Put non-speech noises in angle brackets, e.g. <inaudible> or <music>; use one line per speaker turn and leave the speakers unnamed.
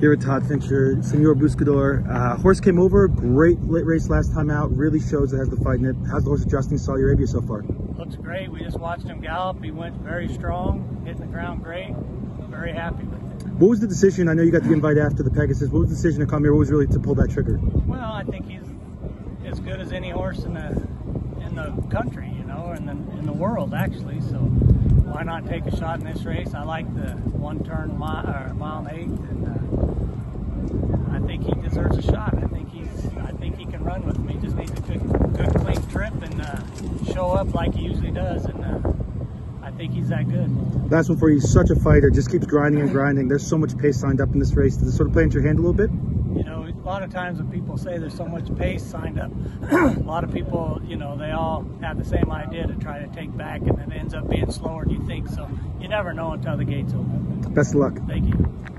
here with Todd Fincher, Senor Buscador. Uh, horse came over, great late race last time out, really shows it has the fight in it. How's the horse adjusting Saudi Arabia so far?
Looks great. We just watched him gallop. He went very strong, hitting the ground great. Very happy with it.
What was the decision? I know you got the invite after the Pegasus. What was the decision to come here? What was really to pull that trigger?
Well, I think he's as good as any horse in the in the country, you know, in the in the world actually. So why not take a shot in this race? I like the one turn mile, or mile and eighth, and uh, I think he deserves a shot. I think he's I think he can run with me. Just needs a good good clean trip and uh, show up like he usually does, and uh, I think he's that good.
Last one for you. He's such a fighter. Just keeps grinding and grinding. There's so much pace signed up in this race. Does it sort of play into your hand a little bit?
You know, a lot of times when people say there's so much pace signed up, <clears throat> a lot of people, you know, they all have the same idea to try to take back, and it ends up being slower than you think. So you never know until the gates open.
Best of luck.
Thank you.